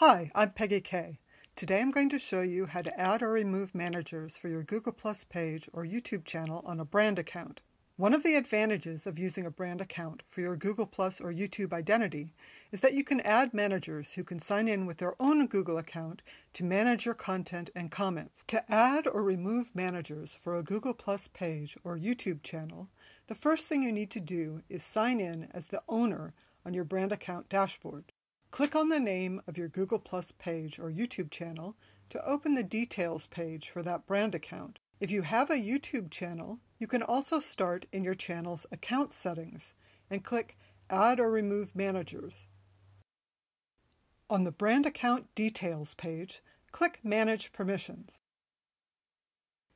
Hi, I'm Peggy K. Today I'm going to show you how to add or remove managers for your Google Plus page or YouTube channel on a brand account. One of the advantages of using a brand account for your Google Plus or YouTube identity is that you can add managers who can sign in with their own Google account to manage your content and comments. To add or remove managers for a Google Plus page or YouTube channel, the first thing you need to do is sign in as the owner on your brand account dashboard. Click on the name of your Google Plus page or YouTube channel to open the details page for that brand account. If you have a YouTube channel, you can also start in your channel's account settings and click Add or Remove Managers. On the Brand Account Details page, click Manage Permissions.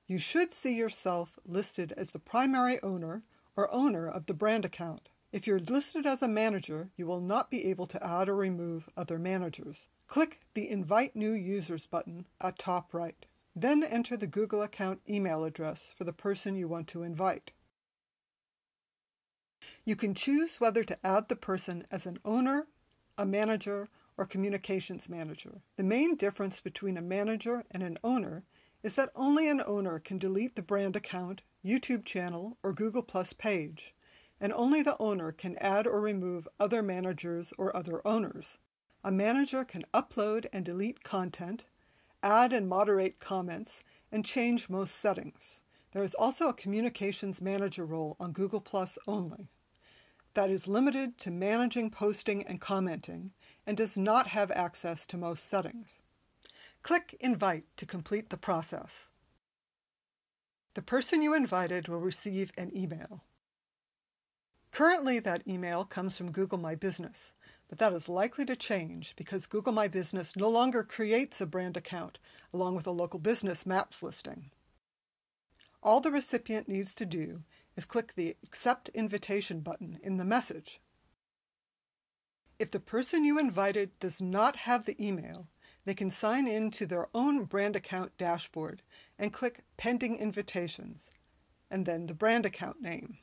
You should see yourself listed as the primary owner or owner of the brand account. If you're listed as a manager, you will not be able to add or remove other managers. Click the Invite New Users button at top right. Then enter the Google account email address for the person you want to invite. You can choose whether to add the person as an owner, a manager, or communications manager. The main difference between a manager and an owner is that only an owner can delete the brand account, YouTube channel, or Google Plus page and only the owner can add or remove other managers or other owners. A manager can upload and delete content, add and moderate comments, and change most settings. There is also a communications manager role on Google Plus only that is limited to managing posting and commenting and does not have access to most settings. Click Invite to complete the process. The person you invited will receive an email. Currently, that email comes from Google My Business, but that is likely to change because Google My Business no longer creates a brand account along with a local business maps listing. All the recipient needs to do is click the Accept Invitation button in the message. If the person you invited does not have the email, they can sign in to their own brand account dashboard and click Pending Invitations, and then the brand account name.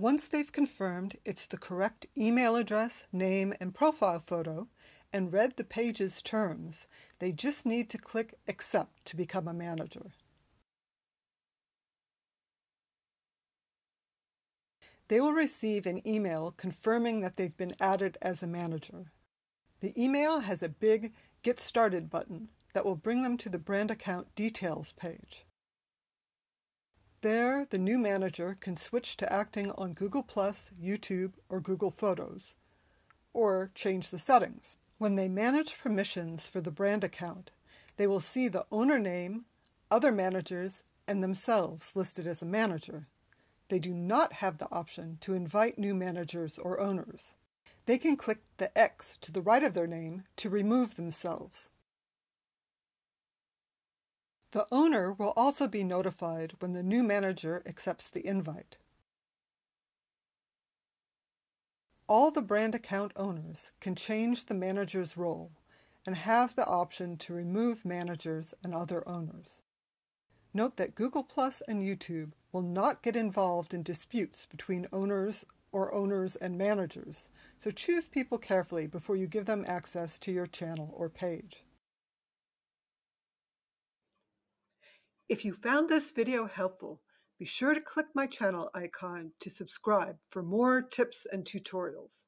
Once they've confirmed it's the correct email address, name, and profile photo, and read the page's terms, they just need to click Accept to become a manager. They will receive an email confirming that they've been added as a manager. The email has a big Get Started button that will bring them to the brand account details page. There, the new manager can switch to acting on Google+, YouTube, or Google Photos, or change the settings. When they manage permissions for the brand account, they will see the owner name, other managers, and themselves listed as a manager. They do not have the option to invite new managers or owners. They can click the X to the right of their name to remove themselves. The owner will also be notified when the new manager accepts the invite. All the brand account owners can change the manager's role and have the option to remove managers and other owners. Note that Google Plus and YouTube will not get involved in disputes between owners or owners and managers, so choose people carefully before you give them access to your channel or page. If you found this video helpful, be sure to click my channel icon to subscribe for more tips and tutorials.